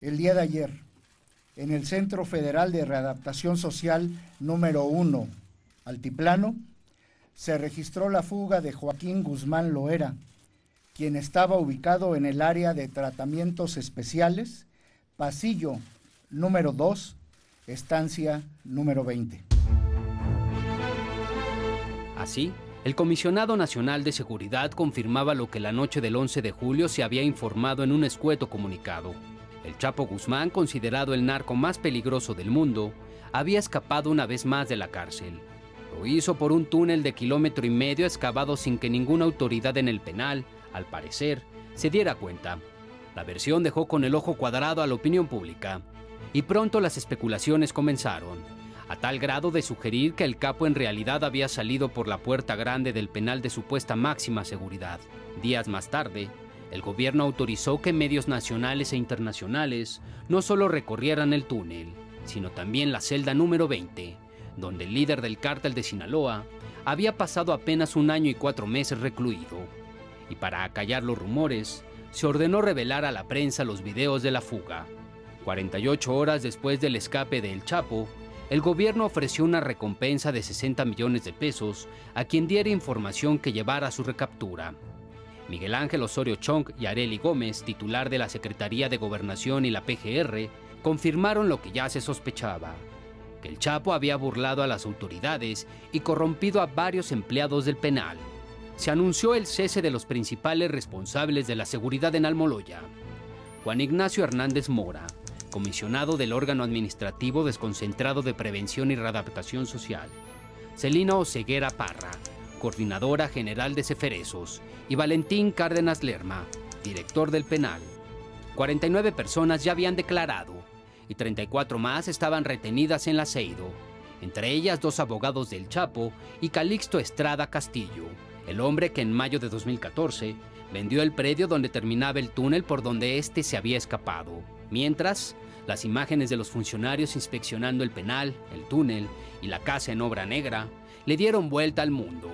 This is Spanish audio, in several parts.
El día de ayer, en el Centro Federal de Readaptación Social número 1, Altiplano, se registró la fuga de Joaquín Guzmán Loera, quien estaba ubicado en el área de tratamientos especiales, pasillo número 2, estancia número 20. Así, el comisionado nacional de seguridad confirmaba lo que la noche del 11 de julio se había informado en un escueto comunicado. El Chapo Guzmán, considerado el narco más peligroso del mundo, había escapado una vez más de la cárcel. Lo hizo por un túnel de kilómetro y medio excavado sin que ninguna autoridad en el penal, al parecer, se diera cuenta. La versión dejó con el ojo cuadrado a la opinión pública, y pronto las especulaciones comenzaron, a tal grado de sugerir que el capo en realidad había salido por la puerta grande del penal de supuesta máxima seguridad. Días más tarde, el gobierno autorizó que medios nacionales e internacionales no solo recorrieran el túnel, sino también la celda número 20, donde el líder del cártel de Sinaloa había pasado apenas un año y cuatro meses recluido. Y para acallar los rumores, se ordenó revelar a la prensa los videos de la fuga. 48 horas después del escape de El Chapo, el gobierno ofreció una recompensa de 60 millones de pesos a quien diera información que llevara a su recaptura. Miguel Ángel Osorio Chong y Areli Gómez, titular de la Secretaría de Gobernación y la PGR, confirmaron lo que ya se sospechaba, que el Chapo había burlado a las autoridades y corrompido a varios empleados del penal. Se anunció el cese de los principales responsables de la seguridad en Almoloya. Juan Ignacio Hernández Mora, comisionado del órgano administrativo desconcentrado de prevención y readaptación social. Celina Oseguera Parra, coordinadora general de Ceferesos, y Valentín Cárdenas Lerma, director del penal. 49 personas ya habían declarado y 34 más estaban retenidas en la Ceido, entre ellas dos abogados del Chapo y Calixto Estrada Castillo, el hombre que en mayo de 2014 vendió el predio donde terminaba el túnel por donde éste se había escapado. Mientras, las imágenes de los funcionarios inspeccionando el penal, el túnel y la casa en obra negra le dieron vuelta al mundo.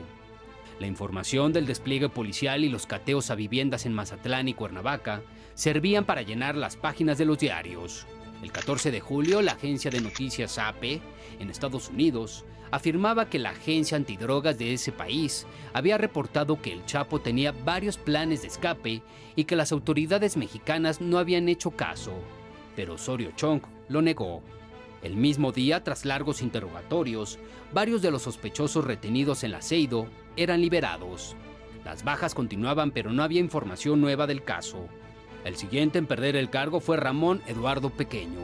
La información del despliegue policial y los cateos a viviendas en Mazatlán y Cuernavaca servían para llenar las páginas de los diarios. El 14 de julio, la agencia de noticias AP, en Estados Unidos, afirmaba que la agencia antidrogas de ese país había reportado que el Chapo tenía varios planes de escape y que las autoridades mexicanas no habían hecho caso. Pero Osorio Chong lo negó. El mismo día, tras largos interrogatorios, varios de los sospechosos retenidos en la Ceido eran liberados. Las bajas continuaban, pero no había información nueva del caso. El siguiente en perder el cargo fue Ramón Eduardo Pequeño,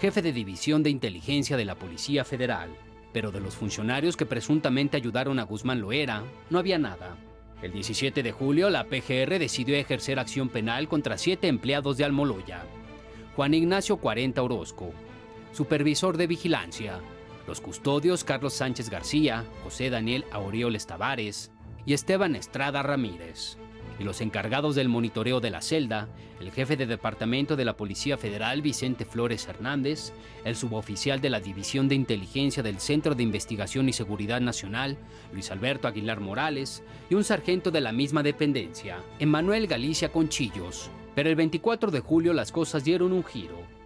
jefe de división de inteligencia de la Policía Federal. Pero de los funcionarios que presuntamente ayudaron a Guzmán Loera, no había nada. El 17 de julio, la PGR decidió ejercer acción penal contra siete empleados de Almoloya. Juan Ignacio 40 Orozco, supervisor de vigilancia, los custodios Carlos Sánchez García, José Daniel Aureoles Tavares y Esteban Estrada Ramírez, y los encargados del monitoreo de la celda, el jefe de departamento de la Policía Federal Vicente Flores Hernández, el suboficial de la División de Inteligencia del Centro de Investigación y Seguridad Nacional, Luis Alberto Aguilar Morales, y un sargento de la misma dependencia, Emanuel Galicia Conchillos. Pero el 24 de julio las cosas dieron un giro.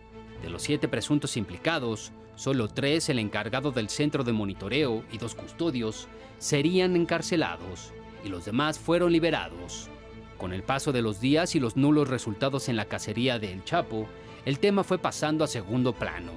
De los siete presuntos implicados, solo tres, el encargado del centro de monitoreo y dos custodios, serían encarcelados y los demás fueron liberados. Con el paso de los días y los nulos resultados en la cacería de El Chapo, el tema fue pasando a segundo plano.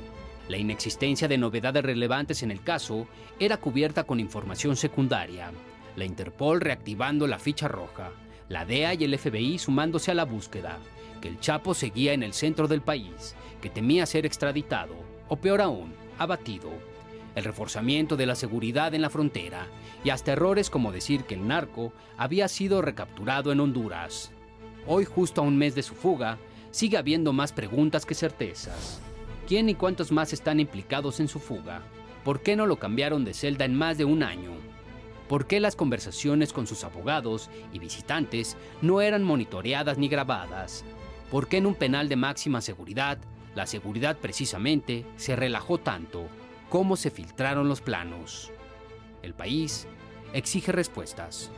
La inexistencia de novedades relevantes en el caso era cubierta con información secundaria. La Interpol reactivando la ficha roja, la DEA y el FBI sumándose a la búsqueda, que el Chapo seguía en el centro del país, que temía ser extraditado, o peor aún, abatido. El reforzamiento de la seguridad en la frontera y hasta errores como decir que el narco había sido recapturado en Honduras. Hoy, justo a un mes de su fuga, sigue habiendo más preguntas que certezas. ¿Quién y cuántos más están implicados en su fuga? ¿Por qué no lo cambiaron de celda en más de un año? ¿Por qué las conversaciones con sus abogados y visitantes no eran monitoreadas ni grabadas? ¿Por qué en un penal de máxima seguridad, la seguridad precisamente, se relajó tanto? ¿Cómo se filtraron los planos? El país exige respuestas.